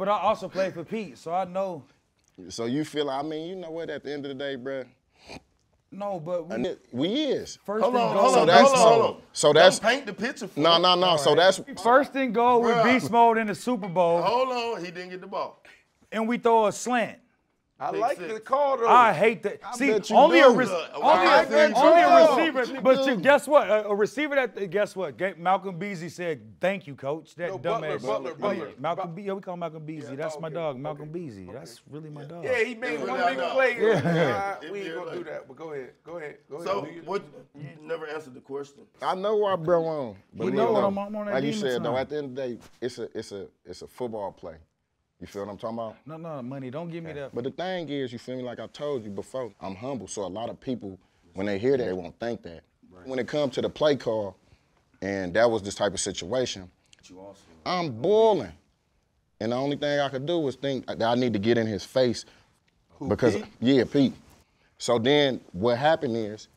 But I also played for Pete, so I know. So you feel? I mean, you know what? At the end of the day, bruh, No, but we, it- we is. first Hold and on, goal. hold So on, that's- hold on, hold on. so that's- Don't paint the picture for No, him. no, no. So that's First and goal with beast mode in the Super Bowl, Hold on, he didn't get the ball. and we throw a slant. I like six. the call though. I hate that. See, only a, re- only, I a, bet only a receiver. You But you, guess what? A, a receiver that guess what? Malcolm Beasley said, "Thank you, coach." That No, Butler, dumbass. Butler, yeah, Butler. Malcolm. Be- yeah, we call him Malcolm Beasley. That's my okay, dog, okay, Malcolm Beasley. That's really my dog. Yeah, he made Yeah, one big play. Yeah. Nah, we ain't gonna do that. But go ahead. Go ahead. Go ahead. So what? You never answered the question. I know why bro on. But You know what I'm on- that Like you said though, at the end of the day, it's a it's a it's a football play. You feel what I'm talking about? No, no, money. Don't give me that. But the thing is, you feel me? Like I told you before, I'm humble. So a lot of people, when they hear that, they won't think that. When it comes to the play call, and that was this type of situation, also, I'm boiling. And the only thing I could do was think that I need to get in his face. because yeah, Pete. So then what happened is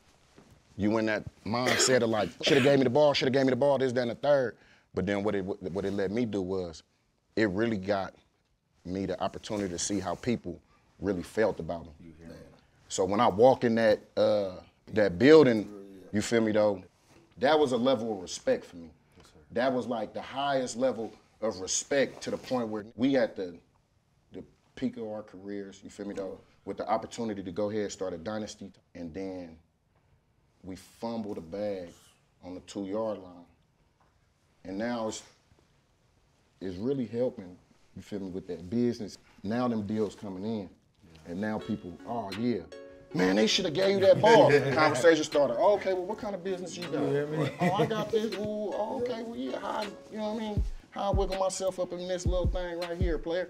you in that mindset of like, should have gave me the ball, should have gave me the ball, this, that, and the third. But then what it what it let me do was it really got me the opportunity to see how people really felt about him. So when I walk in that uh, that building, you feel me though, that was a level of respect for me. that was like the highest level of respect to the point where we at the the peak of our careers, you feel me though, with the opportunity to go ahead and start a dynasty and then we fumbled a bag on the two yard line. And now it's it's really helping, you feel me, with that business. Now them deals coming in. And now people, oh yeah. Man, they should have gave you that ball. Conversation started. Oh, okay, well, what kind of business you got? oh, I got this. Ooh, oh, okay, well, yeah, how, I- you know what I mean? How I wiggle myself up in this little thing right here, player.